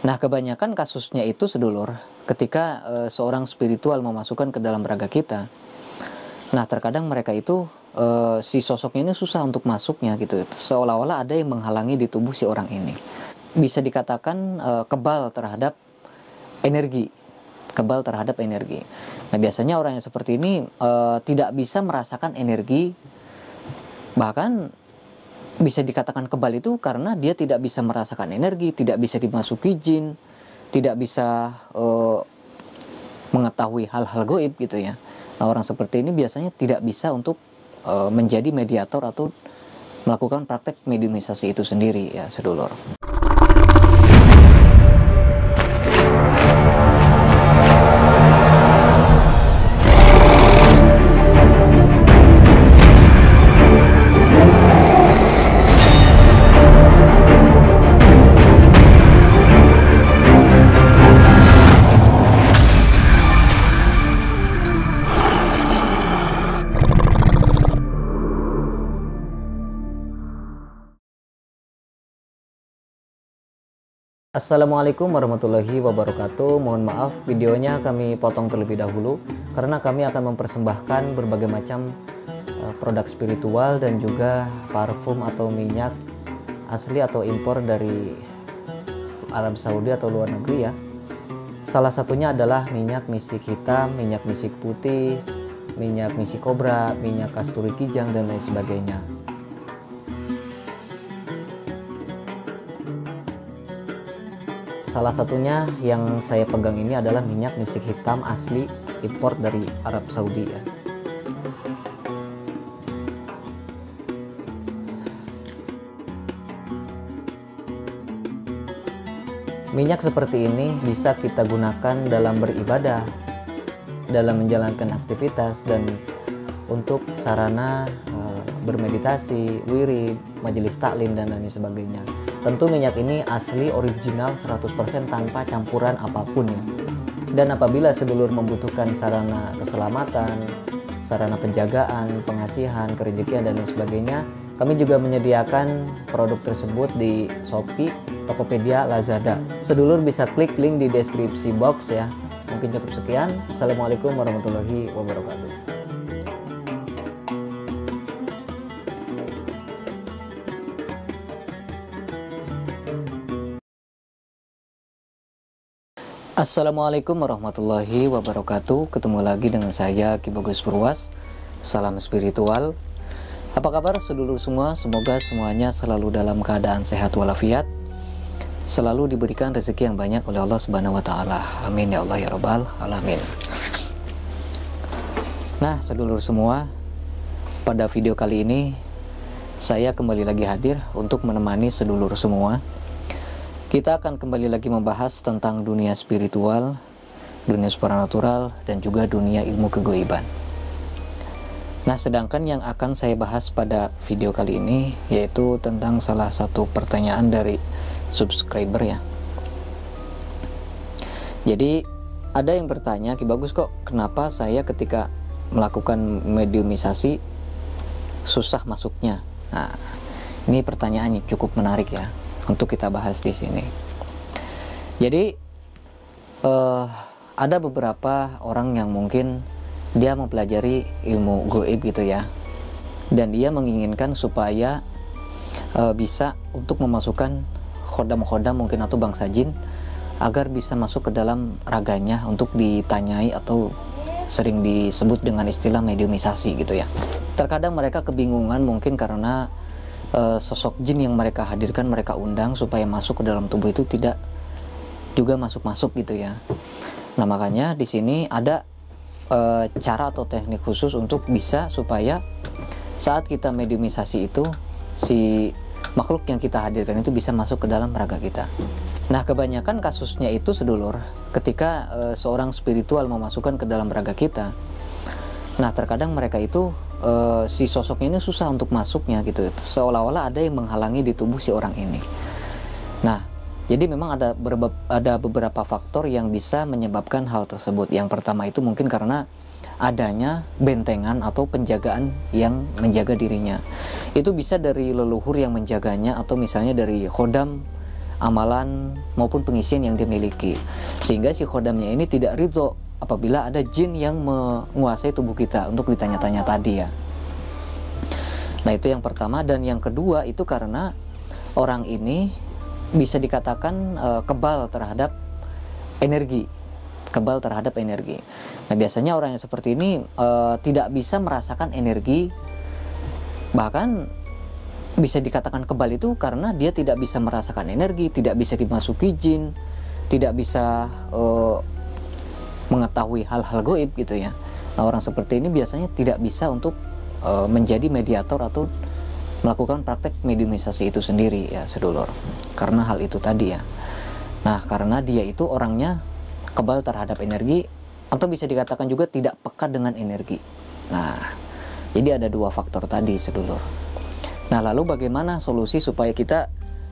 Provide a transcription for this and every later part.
Nah, kebanyakan kasusnya itu sedulur ketika e, seorang spiritual memasukkan ke dalam raga kita. Nah, terkadang mereka itu e, si sosoknya ini susah untuk masuknya gitu. Seolah-olah ada yang menghalangi di tubuh si orang ini. Bisa dikatakan e, kebal terhadap energi, kebal terhadap energi. Nah, biasanya orang yang seperti ini e, tidak bisa merasakan energi bahkan bisa dikatakan kebal itu karena dia tidak bisa merasakan energi, tidak bisa dimasuki jin, tidak bisa uh, mengetahui hal-hal goib gitu ya. Nah orang seperti ini biasanya tidak bisa untuk uh, menjadi mediator atau melakukan praktek mediumisasi itu sendiri ya sedulur. Assalamualaikum warahmatullahi wabarakatuh. Mohon maaf videonya kami potong terlebih dahulu Karena kami akan mempersembahkan berbagai macam uh, produk spiritual dan juga parfum atau minyak asli atau impor dari Arab Saudi atau luar negeri ya. Salah satunya adalah minyak misik hitam, minyak misik putih, minyak misik kobra, minyak kasturi kijang dan lain sebagainya Salah satunya yang saya pegang ini adalah minyak misik hitam asli import dari Arab Saudi ya. Minyak seperti ini bisa kita gunakan dalam beribadah, dalam menjalankan aktivitas dan untuk sarana bermeditasi, wirid, majelis taklim dan lain sebagainya. Tentu minyak ini asli original 100% tanpa campuran apa pun ya. Dan apabila sedulur membutuhkan sarana keselamatan, sarana penjagaan, pengasihan, kerejekian dan lain sebagainya, kami juga menyediakan produk tersebut di Shopee, Tokopedia, Lazada. Sedulur bisa klik link di deskripsi box ya. Mungkin cukup sekian. Assalamualaikum warahmatullahi wabarakatuh. Assalamualaikum warahmatullahi wabarakatuh. Ketemu lagi dengan saya Ki Bagus Purwas. Salam spiritual. Apa kabar sedulur semua? Semoga semuanya selalu dalam keadaan sehat walafiat. Selalu diberikan rezeki yang banyak oleh Allah Subhanahu wa taala. Amin ya Allah ya rabbal alamin. Nah, sedulur semua, pada video kali ini saya kembali lagi hadir untuk menemani sedulur semua kita akan kembali lagi membahas tentang dunia spiritual, dunia supranatural, dan juga dunia ilmu kegoiban. Nah, sedangkan yang akan saya bahas pada video kali ini yaitu tentang salah satu pertanyaan dari subscriber ya. Jadi, ada yang bertanya, Ki bagus kok, kenapa saya ketika melakukan mediumisasi susah masuknya? Nah, ini pertanyaan cukup menarik ya untuk kita bahas di sini. Jadi uh, ada beberapa orang yang mungkin dia mempelajari ilmu goib gitu ya, dan dia menginginkan supaya uh, bisa untuk memasukkan khodam-khodam mungkin atau bangsa jin agar bisa masuk ke dalam raganya untuk ditanyai atau sering disebut dengan istilah mediumisasi gitu ya. Terkadang mereka kebingungan mungkin karena uh, sosok jin yang mereka hadirkan mereka undang supaya masuk ke dalam tubuh itu tidak juga masuk-masuk gitu ya. Nah makanya di sini ada uh, cara atau teknik khusus untuk bisa supaya saat kita mediumisasi itu si makhluk yang kita hadirkan itu bisa masuk ke dalam raga kita. Nah kebanyakan kasusnya itu sedulur ketika uh, seorang spiritual memasukkan ke dalam raga kita. Nah terkadang mereka itu uh, si sosoknya ini susah untuk masuknya gitu. Seolah-olah ada yang menghalangi di tubuh si orang ini. Nah jadi memang ada ada beberapa faktor yang bisa menyebabkan hal tersebut. Yang pertama itu mungkin karena adanya bentengan atau penjagaan yang menjaga dirinya. Itu bisa dari leluhur yang menjaganya atau misalnya dari khodam amalan maupun pengisian yang dia miliki sehingga si khodamnya ini tidak ridho apabila ada jin yang menguasai tubuh kita untuk ditanya-tanya tadi ya. Nah itu yang pertama. Dan yang kedua itu karena orang ini bisa dikatakan uh, kebal terhadap energi. Kebal terhadap energi. Nah biasanya orang yang seperti ini uh, tidak bisa merasakan energi. Bahkan bisa dikatakan kebal itu karena dia tidak bisa merasakan energi, tidak bisa dimasuki jin, tidak bisa uh, mengetahui hal-hal goib gitu ya. Nah orang seperti ini biasanya tidak bisa untuk uh, menjadi mediator atau melakukan praktek mediumisasi itu sendiri ya sedulur. Karena hal itu tadi ya. Nah karena dia itu orangnya kebal terhadap energi atau bisa dikatakan juga tidak peka dengan energi. Nah jadi ada dua faktor tadi sedulur. Nah, lalu bagaimana solusi supaya kita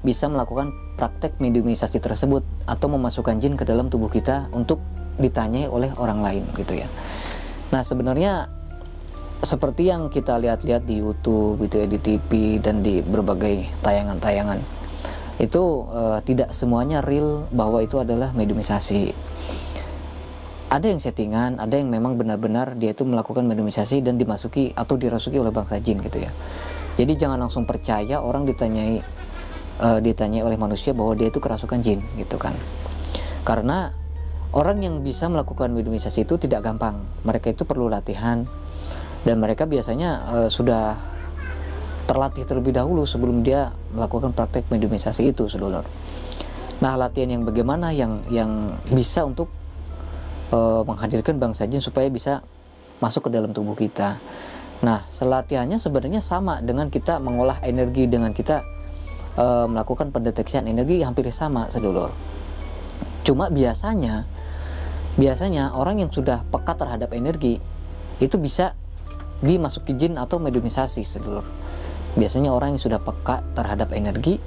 bisa melakukan praktek mediumisasi tersebut atau memasukkan jin ke dalam tubuh kita untuk ditanyai oleh orang lain gitu ya. Nah, sebenarnya seperti yang kita lihat-lihat di YouTube gitu ya di TV dan di berbagai tayangan-tayangan itu uh, tidak semuanya real bahwa itu adalah mediumisasi. Ada yang settingan, ada yang memang benar-benar dia itu melakukan mediumisasi dan dimasuki atau dirasuki oleh bangsa jin gitu ya. Jadi jangan langsung percaya orang ditanyai uh, ditanyai oleh manusia bahwa dia itu kerasukan jin gitu kan. Karena orang yang bisa melakukan mediumisasi itu tidak gampang. Mereka itu perlu latihan dan mereka biasanya uh, sudah terlatih terlebih dahulu sebelum dia melakukan praktek mediumisasi itu, saudara. Nah, latihan yang bagaimana yang yang bisa untuk uh, menghadirkan bangsa jin supaya bisa masuk ke dalam tubuh kita. Nah, selatihannya sebenarnya sama dengan kita mengolah energi dengan kita e, melakukan pendeteksian energi hampir sama, sedulur. Cuma biasanya biasanya orang yang sudah peka terhadap energi itu bisa dimasuki jin atau mediumisasi, sedulur. Biasanya orang yang sudah peka terhadap energi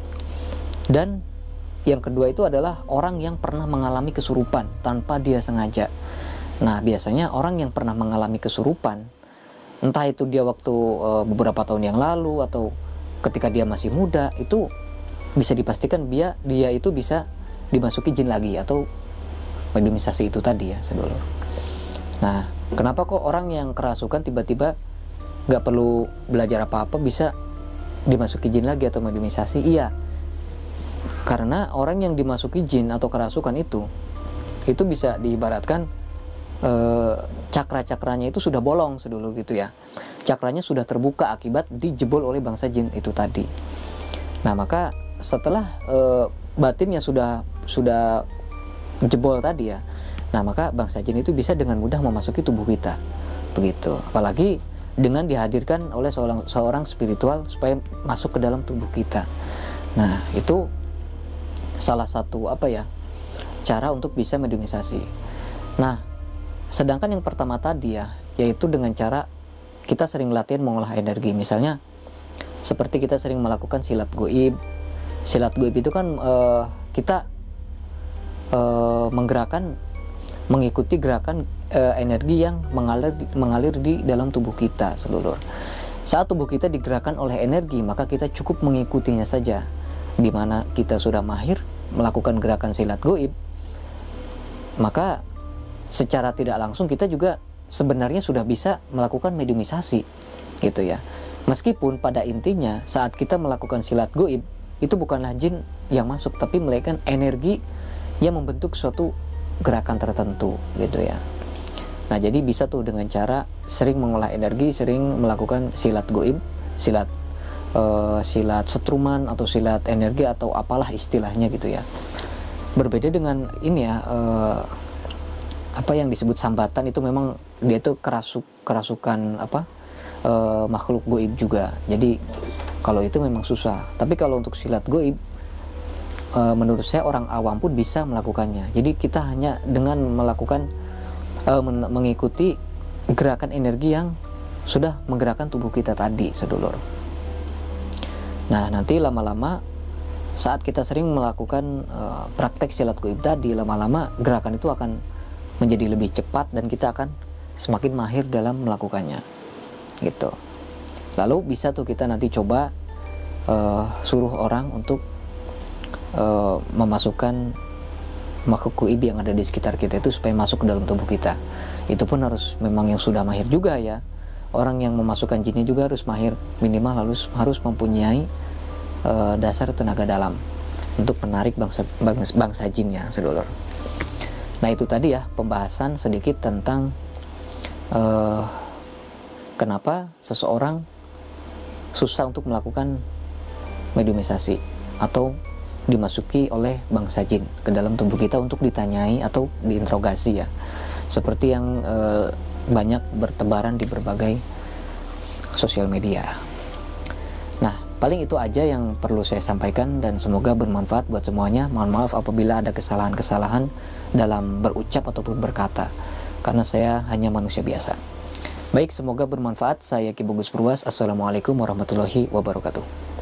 dan yang kedua itu adalah orang yang pernah mengalami kesurupan tanpa dia sengaja. Nah, biasanya orang yang pernah mengalami kesurupan entah itu dia waktu uh, beberapa tahun yang lalu atau ketika dia masih muda itu bisa dipastikan dia dia itu bisa dimasuki jin lagi atau mediumisasi itu tadi ya sedulur. Nah, kenapa kok orang yang kerasukan tiba-tiba nggak perlu belajar apa-apa bisa dimasuki jin lagi atau mediumisasi? Iya, karena orang yang dimasuki jin atau kerasukan itu itu bisa diibaratkan eh, cakra-cakranya itu sudah bolong sedulur gitu ya cakranya sudah terbuka akibat dijebol oleh bangsa jin itu tadi nah maka setelah eh, batinnya sudah sudah jebol tadi ya. Nah maka bangsa jin itu bisa dengan mudah memasuki tubuh kita. Begitu. Apalagi dengan dihadirkan oleh seorang seorang spiritual supaya masuk ke dalam tubuh kita. Nah itu salah satu apa ya cara untuk bisa mediumisasi nah Sedangkan yang pertama tadi ya, yaitu dengan cara kita sering latihan mengolah energi. Misalnya seperti kita sering melakukan silat goib. Silat goib itu kan uh, kita uh, menggerakkan mengikuti gerakan uh, energi yang mengalir mengalir di dalam tubuh kita seluruh. Saat tubuh kita digerakkan oleh energi, maka kita cukup mengikutinya saja. Di mana kita sudah mahir melakukan gerakan silat goib, maka secara tidak langsung kita juga sebenarnya sudah bisa melakukan mediumisasi gitu ya meskipun pada intinya saat kita melakukan silat goib itu bukanlah jin yang masuk tapi melainkan energi yang membentuk suatu gerakan tertentu gitu ya. Nah jadi bisa tuh dengan cara sering mengolah energi sering melakukan silat goib silat uh, silat setruman atau silat energi atau apalah istilahnya gitu ya. Berbeda dengan ini ya uh, apa yang disebut sambatan itu memang dia itu kerasuk kerasukan apa e, makhluk goib juga. Jadi kalau itu memang susah. Tapi kalau untuk silat goib e, menurut saya orang awam pun bisa melakukannya. Jadi kita hanya dengan melakukan e, men mengikuti gerakan energi yang sudah menggerakkan tubuh kita tadi sedulur. Nah nanti lama-lama saat kita sering melakukan e, praktek silat goib tadi lama-lama gerakan itu akan menjadi lebih cepat dan kita akan semakin mahir dalam melakukannya. Gitu. Lalu bisa tuh kita nanti coba uh, suruh orang untuk uh, memasukkan makhluk kuib yang ada di sekitar kita itu supaya masuk ke dalam tubuh kita. Itu pun harus memang yang sudah mahir juga ya. Orang yang memasukkan jinnya juga harus mahir minimal harus harus mempunyai uh, dasar tenaga dalam untuk menarik bangsa bangsa, bangsa jinnya, sedulur. Nah itu tadi ya pembahasan sedikit tentang uh, kenapa seseorang susah untuk melakukan mediumisasi atau dimasuki oleh bangsa jin ke dalam tubuh kita untuk ditanyai atau diinterogasi ya seperti yang uh, banyak bertebaran di berbagai sosial media. Nah, paling itu aja yang perlu saya sampaikan dan semoga bermanfaat buat semuanya. Mohon maaf apabila ada kesalahan-kesalahan dalam berucap ataupun berkata, karena saya hanya manusia biasa. Baik, semoga bermanfaat. Saya Ki Purwas. Assalamualaikum warahmatullahi wabarakatuh.